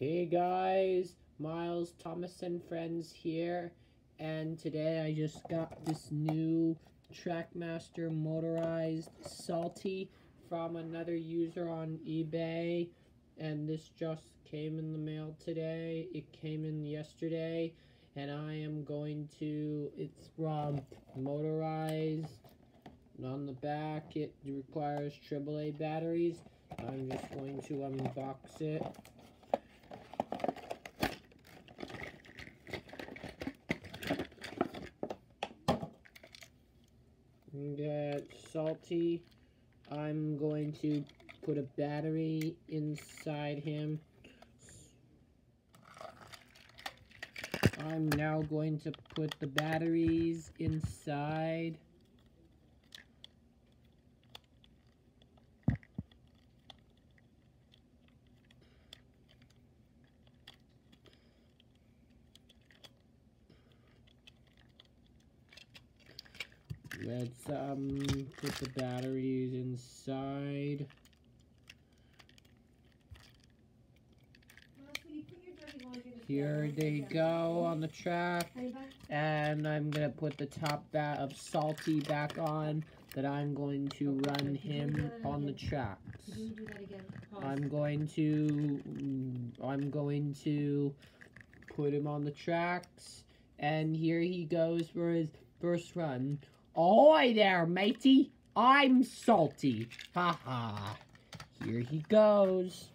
Hey guys, Miles Thomas and friends here, and today I just got this new Trackmaster motorized Salty from another user on eBay, and this just came in the mail today. It came in yesterday, and I am going to, it's from motorized, on the back it requires AAA batteries. I'm just going to unbox it. Get salty. I'm going to put a battery inside him. I'm now going to put the batteries inside. Let's um put the batteries inside. Here they go on the track. And I'm going to put the top bat of Salty back on that I'm going to run him on the tracks. I'm going to I'm going to put him on the tracks and here he goes for his first run. Ahoy there, matey! I'm salty. Ha ha. Here he goes.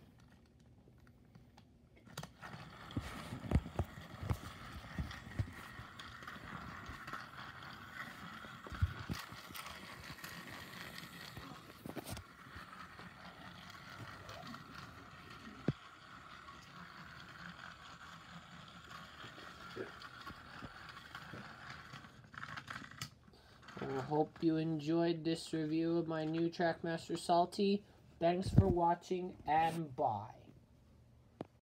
I hope you enjoyed this review of my new Trackmaster Salty. Thanks for watching and bye.